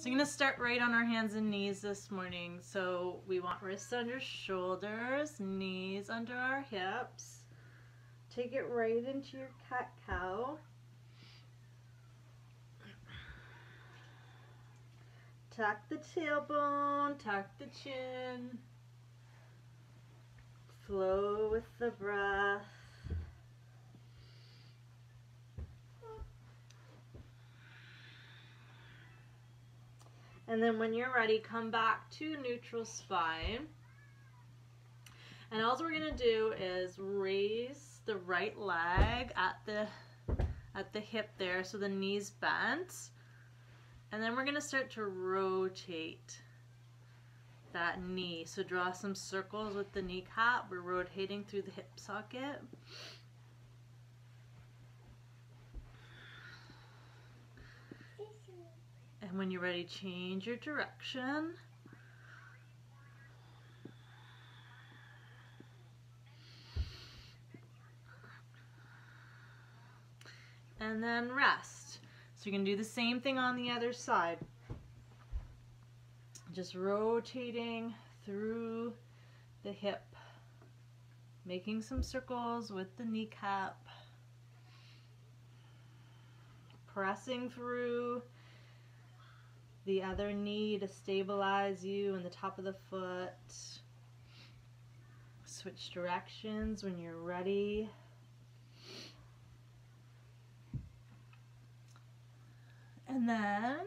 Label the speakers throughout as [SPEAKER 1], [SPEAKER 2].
[SPEAKER 1] So you're gonna start right on our hands and knees this morning. So we want wrists under shoulders, knees under our hips. Take it right into your cat cow. Tuck the tailbone, tuck the chin. Flow with the breath. And then when you're ready, come back to neutral spine. And all we're gonna do is raise the right leg at the at the hip there so the knees bent. And then we're gonna start to rotate that knee. So draw some circles with the kneecap. We're rotating through the hip socket. And when you're ready, change your direction. And then rest. So you can do the same thing on the other side. Just rotating through the hip, making some circles with the kneecap, pressing through the other knee to stabilize you in the top of the foot. Switch directions when you're ready. And then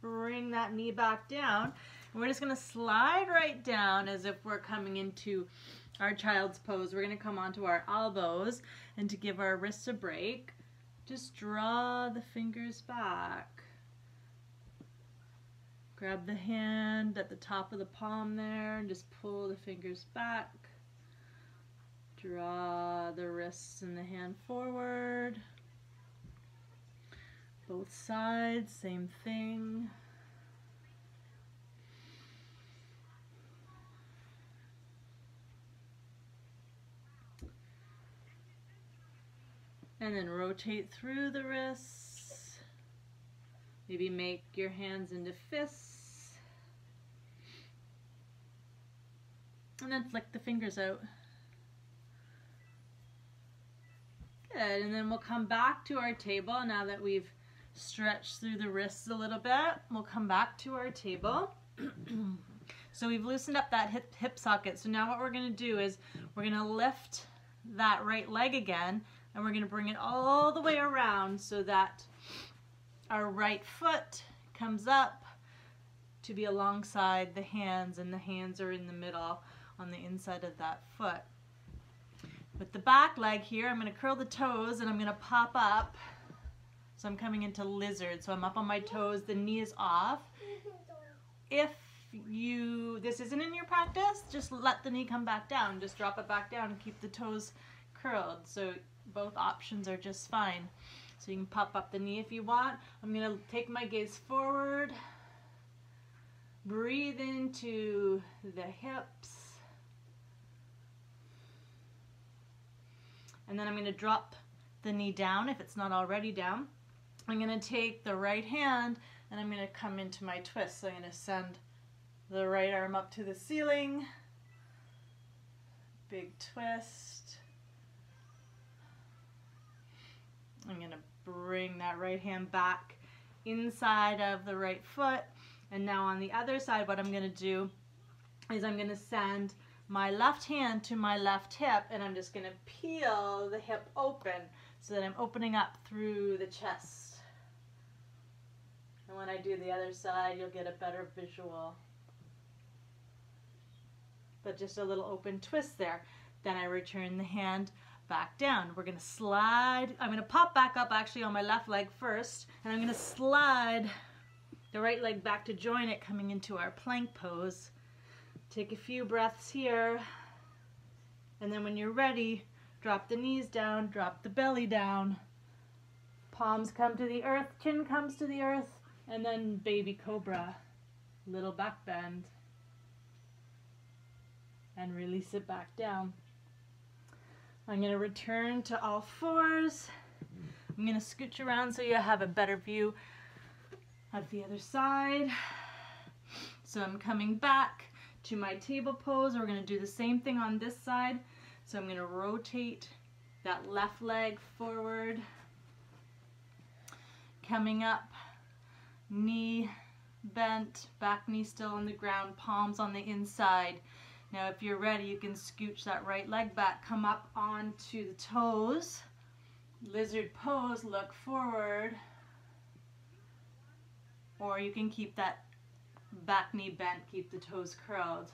[SPEAKER 1] bring that knee back down. And we're just gonna slide right down as if we're coming into our child's pose. We're gonna come onto our elbows and to give our wrists a break, just draw the fingers back. Grab the hand at the top of the palm there and just pull the fingers back. Draw the wrists and the hand forward. Both sides, same thing. And then rotate through the wrists. Maybe make your hands into fists. And then flick the fingers out. Good, and then we'll come back to our table now that we've stretched through the wrists a little bit. We'll come back to our table. so we've loosened up that hip, hip socket. So now what we're gonna do is we're gonna lift that right leg again and we're gonna bring it all the way around so that our right foot comes up to be alongside the hands and the hands are in the middle on the inside of that foot. With the back leg here, I'm gonna curl the toes and I'm gonna pop up. So I'm coming into lizard. So I'm up on my toes, the knee is off. If you, this isn't in your practice, just let the knee come back down. Just drop it back down and keep the toes curled. So both options are just fine. So you can pop up the knee if you want. I'm gonna take my gaze forward. Breathe into the hips. And then I'm gonna drop the knee down if it's not already down. I'm gonna take the right hand and I'm gonna come into my twist. So I'm gonna send the right arm up to the ceiling. Big twist. I'm gonna bring that right hand back inside of the right foot. And now on the other side, what I'm gonna do is I'm gonna send my left hand to my left hip and I'm just gonna peel the hip open so that I'm opening up through the chest. And when I do the other side, you'll get a better visual. But just a little open twist there. Then I return the hand back down. We're gonna slide, I'm gonna pop back up actually on my left leg first, and I'm gonna slide the right leg back to join it coming into our plank pose. Take a few breaths here. And then when you're ready, drop the knees down, drop the belly down. Palms come to the earth, chin comes to the earth, and then baby cobra. Little back bend. And release it back down. I'm going to return to all fours. I'm going to scooch around so you have a better view of the other side. So I'm coming back to my table pose. We're going to do the same thing on this side. So I'm going to rotate that left leg forward. Coming up, knee bent, back knee still on the ground, palms on the inside. Now if you're ready, you can scooch that right leg back, come up onto the toes. Lizard pose, look forward. Or you can keep that back knee bent, keep the toes curled.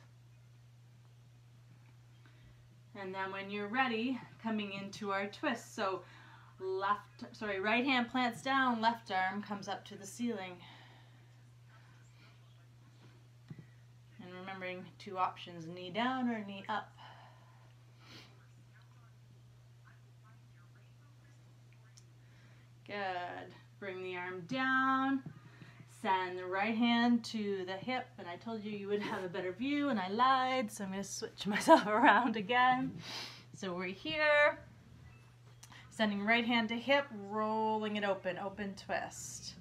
[SPEAKER 1] And then when you're ready, coming into our twist. So left, sorry, right hand plants down, left arm comes up to the ceiling. And remembering two options, knee down or knee up. Good. Bring the arm down. Send the right hand to the hip. And I told you you would have a better view and I lied. So I'm going to switch myself around again. So we're here. Sending right hand to hip, rolling it open, open twist.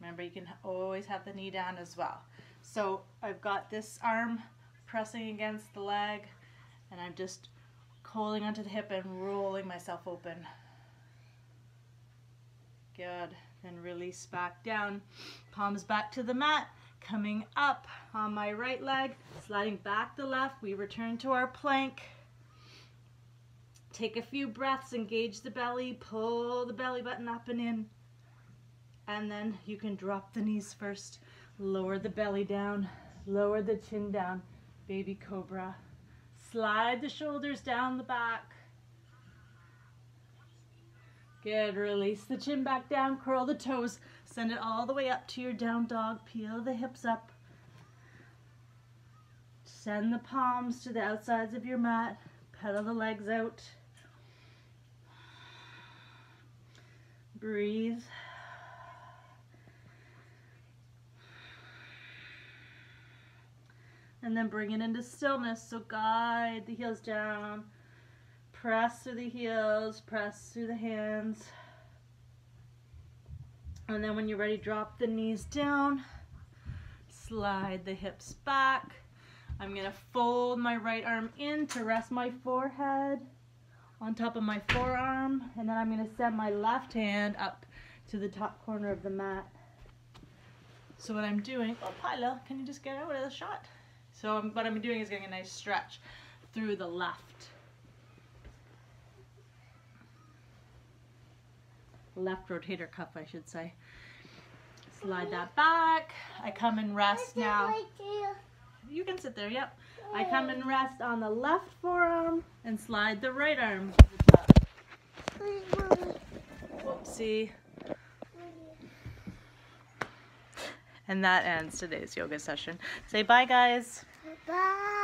[SPEAKER 1] Remember, you can always have the knee down as well. So I've got this arm pressing against the leg, and I'm just holding onto the hip and rolling myself open. Good. Then release back down. Palms back to the mat. Coming up on my right leg, sliding back the left. We return to our plank. Take a few breaths, engage the belly, pull the belly button up and in. And then you can drop the knees first. Lower the belly down, lower the chin down. Baby cobra. Slide the shoulders down the back. Good, release the chin back down, curl the toes, send it all the way up to your down dog, peel the hips up. Send the palms to the outsides of your mat, pedal the legs out. Breathe. And then bring it into stillness, so guide the heels down. Press through the heels, press through the hands. And then when you're ready, drop the knees down. Slide the hips back. I'm gonna fold my right arm in to rest my forehead on top of my forearm. And then I'm gonna send my left hand up to the top corner of the mat. So what I'm doing, oh Pila, can you just get out of the shot? So what I'm doing is getting a nice stretch through the left. left rotator cuff, I should say. Slide that back. I come and rest now. You can sit there, yep. I come and rest on the left forearm and slide the right arm to the top. Whoopsie. And that ends today's yoga session. Say bye, guys.
[SPEAKER 2] Bye.